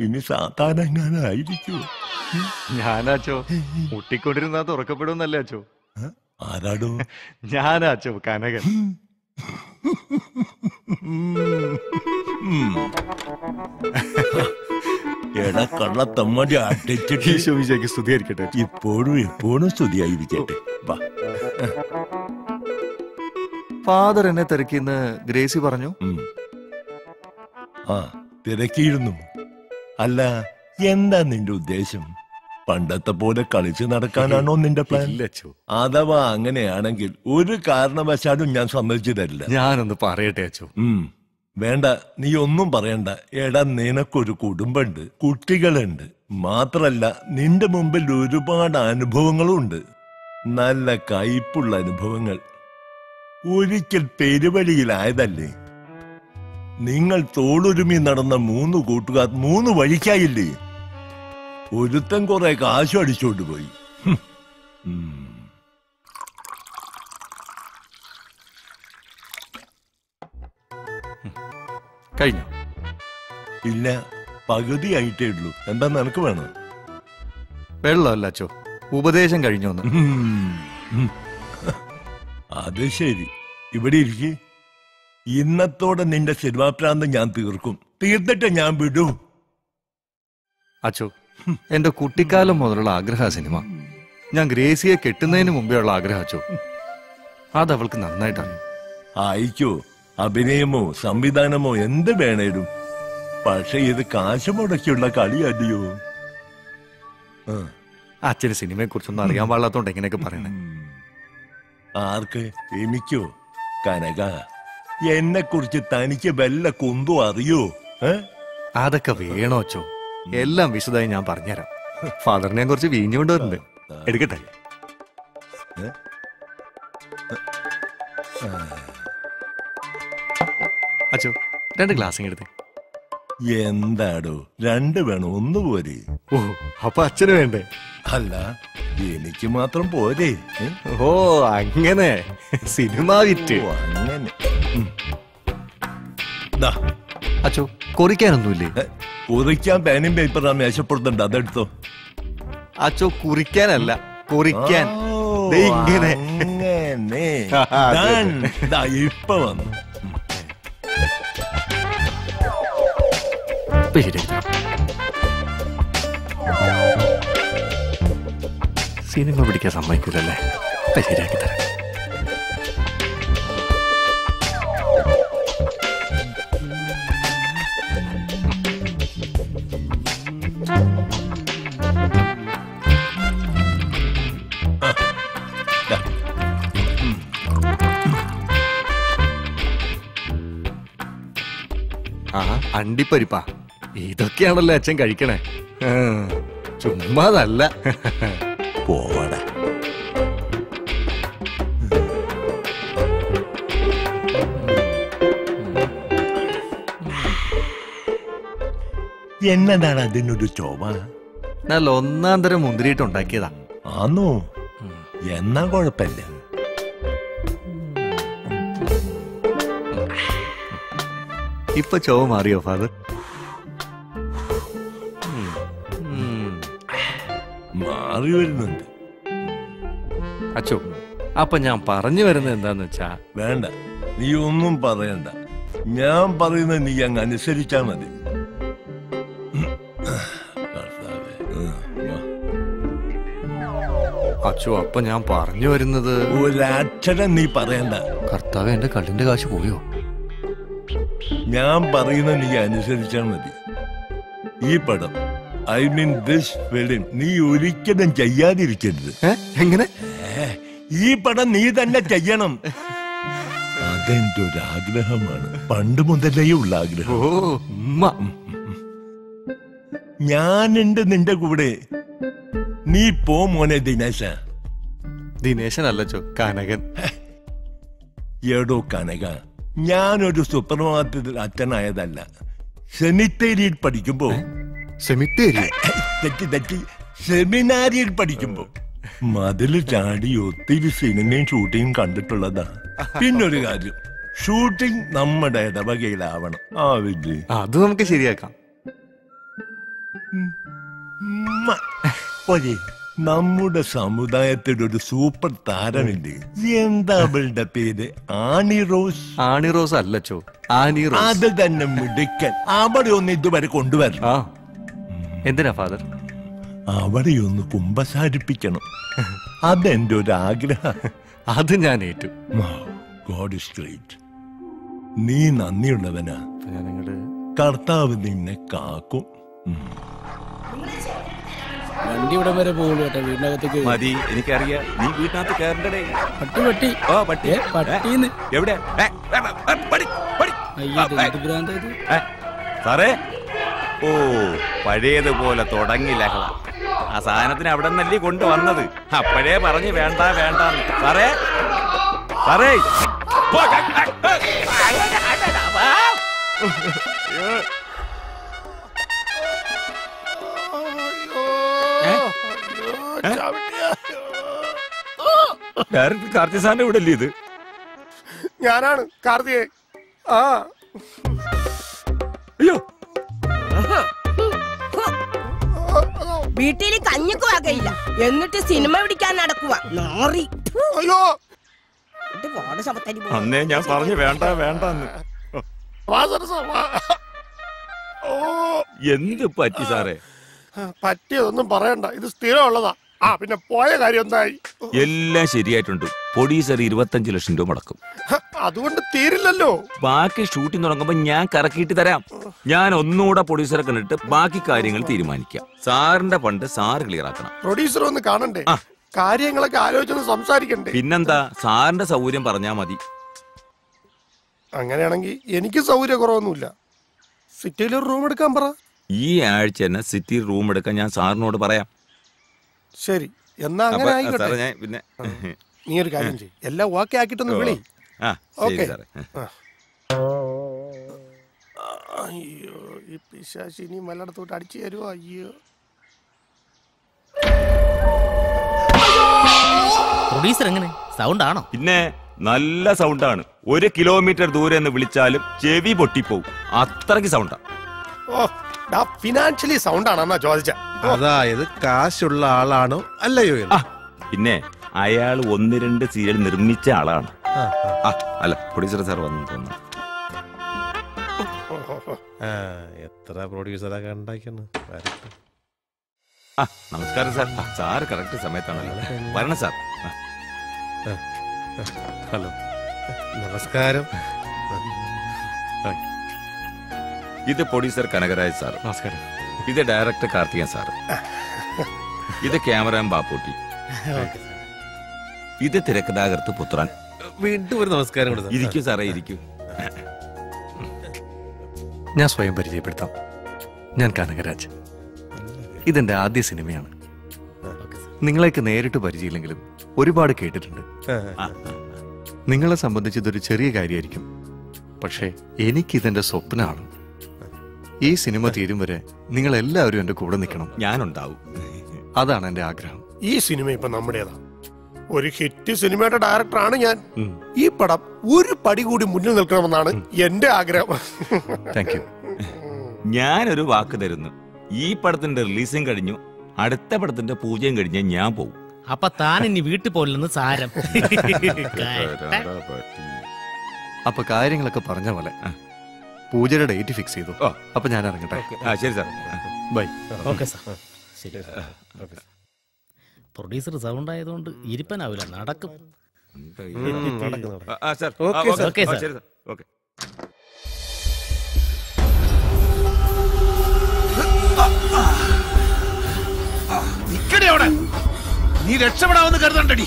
ഇനി സാധാരണ എങ്ങാനായിരിക്കോ ഞാനാച്ചോ മുട്ടിക്കൊണ്ടിരുന്നാ തുറക്കപ്പെടുമെന്നല്ലേ അച്ചോ? ആരാടോ? ഞാനാച്ചോ കനകൻ. എടാ കള്ളത്തമ്മടി അടിച്ചിട്ട് ഈശോമിശേക്ക് സ്തുതിയായിരിക്കട്ടെ ഇപ്പോഴും എപ്പോഴും സ്തുതിയായിരിക്കട്ടെ വാ. ഫാദർ എന്നെ തിരക്കിന്ന് ഗ്രേസി പറഞ്ഞു. ആ. തിരക്കിയിരുന്നു. അല്ല എന്താ നിന്റെ ഉദ്ദേശം? പണ്ടത്തെ പോലെ കളിച്ചു നടക്കാനാണോ നിന്റെ പ്ലാൻ അഥവാ അങ്ങനെയാണെങ്കിൽ ഒരു കാരണവശാലും ഞാൻ സമ്മതിച്ചു തരില്ല. ഞാനൊന്ന് പറയട്ടെ അച്ചോ. ഉം. വേണ്ട നീ ഒന്നും പറയണ്ട. എടാ നിനക്കൊരു കുടുംബമുണ്ട് കുട്ടികളുണ്ട്. മാത്രല്ല നിന്റെ മുമ്പിൽ ഒരുപാട് അനുഭവങ്ങളും ഉണ്ട് നല്ല കയ്പുള്ള അനുഭവങ്ങൾ. ഒരിക്കൽ പെരുവഴിയിലായതല്ലേ? നിങ്ങൾ തോളൊരുമി നടന്ന മൂന്ന് കൂട്ടുകാർ മൂന്ന് വഴിക്കായില്ലേ? ഒരുത്തൻ കുറെ കാശു അടിച്ചോണ്ട് പോയി. കഴിഞ്ഞു. ഇല്ല പകുതി ആയിട്ടേ ഉള്ളൂ. എന്താ നിനക്ക് വേണം? വെള്ളമല്ല അച്ചോ. ഉപദേശം. ഉം. അത് ശരി. ഇവിടെ ഇരിക്കെ. ഇന്നത്തോടെ നിന്റെ സിനിമാപ്രാന്തം ഞാൻ തീർക്കും. തീർത്തിട്ട് ഞാൻ വിടൂ. അച്ചോ എന്റെ കുട്ടിക്കാലം മുതലുള്ള ആഗ്രഹ സിനിമ. ഞാൻ ഗ്രേസിയെ കെട്ടുന്നതിന് മുമ്പേ ഉള്ള ആഗ്രഹം അച്ചു. അത് അവൾക്ക് നന്നായിട്ടാണ് അയക്കോ അഭിനയമോ സംവിധാനമോ എന്ത് വേണേലും. പക്ഷെ ഇത് കാശ് മുടക്കിയുള്ള കളിയല്ലയോ ആ. അച്ഛന് സിനിമയെ കുറിച്ചൊന്നും അറിയാൻ പാടില്ലാത്തോണ്ട് എങ്ങനെയൊക്കെ പറയണേ? ആർക്ക്? എനിക്കോ കനക. എന്നെ കുറിച്ച് തനിക്ക് വല്ല കുന്തോ അറിയോ? അതൊക്കെ വേണോ അച്ചോ? എല്ലാം വിശദമായി ഞാൻ പറഞ്ഞുതരാം. ഫാദറിനെ കുറിച്ച് വീഞ്ഞുകൊണ്ട് വരുന്നുണ്ട് എടുക്കട്ടെ. അച്ചോ രണ്ട് ഗ്ലാസ് എടുത്ത്. എന്താടോ? രണ്ട് വേണം ഒന്ന് പോരെ. ഓ അപ്പൊ അച്ഛന് വേണ്ടേ? അല്ല എനിക്ക് മാത്രം പോരെ? ഓ അങ്ങനെ. സിനിമ വിറ്റ്. അങ്ങനെ. അച്ചോ കുറിക്കാനൊന്നുമില്ലേ? കുറിക്കാൻ പേനും പേപ്പറാ മേശപ്പുറത്തുണ്ട്. അതെടുത്തോ. അച്ചോ കുറിക്കാനല്ല കുറിക്കാൻ. ഇങ്ങനെ. ഇപ്പൊ വന്നു. സിനിമ പിടിക്കാൻ സമ്മതിക്കൂലല്ലേ? ശരിയാക്കി തരാം. അണ്ടിപ്പരിപ്പാ ഇതൊക്കെയാണല്ലോ അച്ഛൻ കഴിക്കണേ. ചുമ്മാതല്ല. പോവാടാ. എന്നതാണ് അതിനൊരു ചോമ നല്ല ഒന്നാം തരം മുന്തിരിയിട്ട് ഉണ്ടാക്കിയതാ. ആന്നോ. എന്നാ കുഴപ്പമില്ല. ഇപ്പൊ ചോവ് മാറിയോ ഫാദർ? മാറി വരുന്നുണ്ട്. അച്ചോ അപ്പൊ ഞാൻ പറഞ്ഞു വരുന്നത് എന്താന്ന് വെച്ചാ വേണ്ട നീ ഒന്നും പറയണ്ട. ഞാൻ പറയുന്നത് നീ അങ്ങ് അനുസരിച്ചാ മതി. അച്ചോ അപ്പൊ ഞാൻ പറഞ്ഞു വരുന്നത് ഒരക്ഷരം നീ പറയണ്ട. കർത്താവ് എന്റെ കള്ളിന്റെ കാശ് പോയോ? ഞാൻ പറയുന്ന നീ അനുസരിച്ചാൽ മതി. ഈ പടം ഐ മീൻ ദിസ് ഫിലിം നീ ഒരിക്കലും ചെയ്യാതിരിക്കരുത്. എങ്ങനെ? ഈ പടം നീ തന്നെ ചെയ്യണം. അതെന്റെ ഒരു ആഗ്രഹമാണ് പണ്ട് മുതലേ ഉള്ള ആഗ്രഹം. ഞാനുണ്ട് നിന്റെ കൂടെ. നീ പോ മോനെ ദിനേശ. ദിനേശനല്ലോ കനകൻ. എടോ കനക. ഞാനൊരു സുപ്രഭാതത്തിൽ അച്ഛനായതല്ല സെമിത്തേരിയിൽ പഠിക്കുമ്പോ സെമിത്തേരി തെറ്റി തെറ്റി സെമിനാരിയിൽ പഠിക്കുമ്പോ മതിൽ ചാടി ഒത്തിരി സിനിമയും ഷൂട്ടിങ്ങും കണ്ടിട്ടുള്ളതാ പിന്നൊരു കാര്യം ഷൂട്ടിംഗ് നമ്മുടെ ഇടവകയിലാവണം ആ വിജയ് അത് നമുക്ക് ശരിയാക്കാം. പോരെ നമ്മുടെ സമുദായത്തിന്റെ ഒരു സൂപ്പർ താരമില്ലേ? എന്താ അവളുടെ പേര്? ആണി റോസ്. ആണി റോസ് അല്ല അച്ചോ ആനി റോസ്. അത് തന്നെ മിടുക്കൻ. അവിടെ ഒന്ന് ഇതുവരെ കൊണ്ടുവരണം. ആ. എന്തിനാ ഫാദർ? അവിടെ ഒന്ന് കുമ്പസാരിപ്പിക്കണം. അതെന്റെ ഒരു ആഗ്രഹം. അത് ഞാൻ ഏറ്റു. ഗോഡ് ഇസ് ഗ്രേറ്റ് നീ നന്ദിയുള്ളവനാ. കർത്താവ് നിന്നെ കാക്കും. വണ്ടി ഇവിടം വരെ പോകുള്ളൂ കേട്ടോ വീടിനകത്തേക്ക്. മതി എനിക്കറിയാം. നീ വീട്ടിനകത്ത് കയറണ്ടേ പട്ടി പട്ടി. ഓ പട്ടി. ഏ, പട്ടീന്ന്. എവിടെ? ഏ, ഏ, ഏ, പടി, പടി. അയ്യോ ഏ, എന്ത് ഭ്രാന്താ ഇത്? ഏ, സാറേ. ഓ പഴയതുപോലെ തുടങ്ങി ലഹള. ആ സാധനത്തിന് അവിടെ നിന്നല്ലേ കൊണ്ടുവന്നത്. അപ്പോഴേ പറഞ്ഞു വേണ്ട വേണ്ട സാറേ. സാറേ. പോ, ഡയറക്ടർ കാർത്തി സാറിന്റെ ഇവിടെ അല്ലേ ഇത്? ഞാനാണ് കാർത്തിയെ. ആ. അയ്യോ. വീട്ടിൽ കഞ്ഞിക്ക് വകയില്ല എന്നിട്ട് സിനിമ പിടിക്കാൻ നടക്കുക നോറി. അയ്യോ. അന്നേ ഞാൻ പറഞ്ഞു വേണ്ട വേണ്ട എന്ത് പറ്റി സാറേ? പറ്റിയതൊന്നും പറയണ്ട. ഇത് സ്ഥിരമുള്ളതാ. ആ പിന്നെ പോയ കാര്യം എന്തായി? എല്ലാം ശരിയായിട്ടുണ്ട്. പ്രൊഡ്യൂസർ ഇരുപത്തഞ്ച് ലക്ഷം രൂപ മുടക്കും. അതുകൊണ്ട് തീരില്ലല്ലോ. ബാക്കി ഷൂട്ടിംഗ് തുടങ്ങുമ്പോ ഞാൻ കറക്കിയിട്ട് തരാം. ഞാൻ ഒന്നുകൂടെ പ്രൊഡ്യൂസറെ കണ്ടിട്ട് ബാക്കി കാര്യങ്ങൾ തീരുമാനിക്കാം. സാറിന്റെ ഫണ്ട് സാറ് ക്ലിയർ ആക്കണം. പ്രൊഡ്യൂസർ ഒന്ന് കാണണ്ടേ. കാര്യങ്ങളൊക്കെ ആലോചിച്ചൊന്ന് സംസാരിക്കണ്ടേ? പിന്നെന്താ? സാറിന്റെ സൗകര്യം പറഞ്ഞാ മതി. അങ്ങനെയാണെങ്കിൽ എനിക്ക് സൗകര്യ കുറവൊന്നുമില്ല സിറ്റിയിൽ ഒരു റൂം എടുക്കാൻ പറ. ഈ ആഴ്ച തന്നെ സിറ്റി റൂം എടുക്കാൻ ഞാൻ സാറിനോട് പറയാം. ശരി. എന്നാ അപ്പൊ അങ്ങനെ ആയിക്കോട്ടെ. ഞാൻ പിന്നെ നീ ഒരു കാര്യം ചെയ്യും. എല്ലാം ഓക്കെ ആക്കിയിട്ടൊന്ന് വിളി. ആ ശരി ഓക്കേ. സാറേ. അയ്യോ ഈ പിശാശി ഇനി വല്ലയിടത്തോട്ട് അടിച്ചു തരുമോ അയ്യോ. പ്രൊഡ്യൂസർ എങ്ങനെ? സൗണ്ട് ആണോ പിന്നെ നല്ല സൗണ്ടാണ്. ഒരു കിലോമീറ്റർ ദൂരെ എന്ന് വിളിച്ചാലും ചെവി പൊട്ടിപ്പോവും. അത്രയ്ക്ക് സൗണ്ടാ. ഓ ഫിനാൻഷ്യലി സൗണ്ട് ആണെന്നാ ചോദിച്ച. അതായത് കാശുള്ള ആളാണോ അല്ലയോ? പിന്നെ അയാൾ ഒന്ന് രണ്ട് സീരിയൽ നിർമ്മിച്ച ആളാണ്. അല്ല പ്രൊഡ്യൂസർ സാർ വന്നു തോന്നുന്നു. ആ, എത്ര പ്രൊഡ്യൂസറൊക്കെ വരട്ടെ. നമസ്കാരം സാർ. Sir correct സമയത്താണല്ലോ. വരണം സാർ. ഹലോ. നമസ്കാരം. ഇത് പ്രൊഡ്യൂസർ കനകരാജ് സാർ നമസ്കാരം. ഇത് ഡയറക്ടർ കാർത്തികൻ സാർ ഇത് ക്യാമറാൻ ബാപ്പൂട്ടി. ഇത് തിരക്കഥാകൃത്ത് പുത്രൻ. വീണ്ടും ഒരു നമസ്കാരം കൂടെ. ഇരിക്കൂ സാറേ ഇരിക്കൂ. ഞാൻ സ്വയം പരിചയപ്പെടുത്താം. ഞാൻ കനകരാജ്. ഇതെന്റെ ആദ്യ സിനിമയാണ്. നിങ്ങളെയൊക്കെ നേരിട്ട് പരിചയമില്ലെങ്കിലും ഒരുപാട് കേട്ടിട്ടുണ്ട്. നിങ്ങളെ സംബന്ധിച്ച് ഇതൊരു ചെറിയ കാര്യമായിരിക്കും. പക്ഷേ എനിക്കിതെന്റെ സ്വപ്നമാണ്. ഈ സിനിമ തീരും വരെ നിങ്ങൾ എല്ലാവരും എന്റെ കൂടെ നിൽക്കണം. ഞാനുണ്ടാവും. അതാണ് എന്റെ ആഗ്രഹം. ഈ സിനിമ ഇപ്പൊ നമ്മുടേതാ. ഒരു ഹിറ്റ് സിനിമയുടെ ഡയറക്ടറാണ് ഞാൻ. ഈ പടം ഒരു പടി കൂടി മുന്നിൽ നിൽക്കണമെന്നാണ് എന്റെ ആഗ്രഹം. താങ്ക് യു ഞാനൊരു വാക്ക് തരുന്നു. ഈ പടത്തിന്റെ റിലീസും കഴിഞ്ഞു. അടുത്ത പടത്തിന്റെ പൂജയും കഴിഞ്ഞ് ഞാൻ പോകും അപ്പൊ താൻ ഇനി വീട്ടിൽ പോലെന്ന് സാരം? അപ്പൊ കാര്യങ്ങളൊക്കെ പറഞ്ഞ പോലെ. പൂജയുടെ ഡേറ്റ് ഫിക്സ് ചെയ്തു. ഓ. അപ്പൊ ഞാൻ ഇറങ്ങട്ടെ. ആ ശരി സാർ. ബൈ. Okay sir. ശരി പ്രൊഡ്യൂസർ സൗണ്ട് ആയതുകൊണ്ട് ഇരിപ്പനാവില്ല നടക്കും. ഓക്കേ, ആ, ഓക്കേ, ശരി സാർ. ഓക്കെ. നീ രക്ഷപ്പെടാമെന്ന് കരുതണ്ടടി.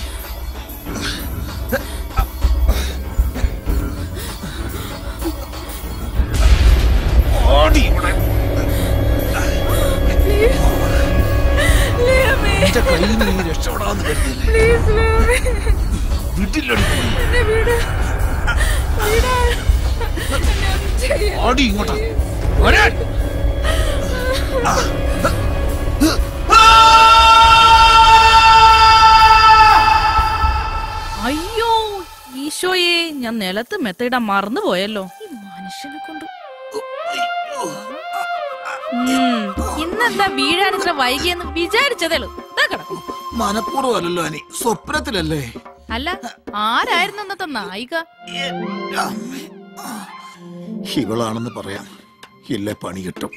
അയ്യോ ഈശോയെ ഞാൻ നിലത്ത് മെത്തയിടാൻ മറന്നു പോയല്ലോ. മനുഷ്യനെ കൊണ്ട്. ഇന്നെന്താ വീഴാൻ ഇത്ര വൈകിയെന്ന് വിചാരിച്ചതേളൂ കിടക്കും മനഃപൂർവം അല്ലല്ലോ അനി. സ്വപ്നത്തിലല്ലേ? അല്ല ആരായിരുന്നു അന്നത്തെ നായിക? ഇവളാണെന്ന് പറയാം. ഇല്ലേ പണി കിട്ടും.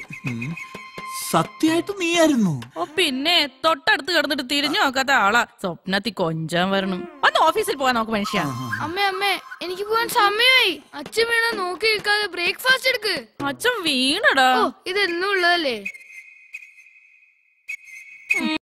സത്യായിട്ട് നീയായിരുന്നു? ഓ പിന്നെ തൊട്ടടുത്ത് കിടന്നിട്ട് തിരിഞ്ഞു നോക്കാത്ത ആളാ. സ്വപ്നത്തിൽ കൊഞ്ചാൻ വരണം. ഒന്ന് ഓഫീസിൽ പോകാൻ നോക്ക് മനുഷ്യ. അമ്മേ അമ്മേ എനിക്ക് പോകാൻ സമയമായി. അച്ഛൻ വീണ നോക്കി നിൽക്കാതെ ബ്രേക്ക്ഫാസ്റ്റ് എടുക്ക്. അച്ഛൻ വീണടാ. ഇതെന്നുള്ളതല്ലേ ഉള്ളതല്ലേ?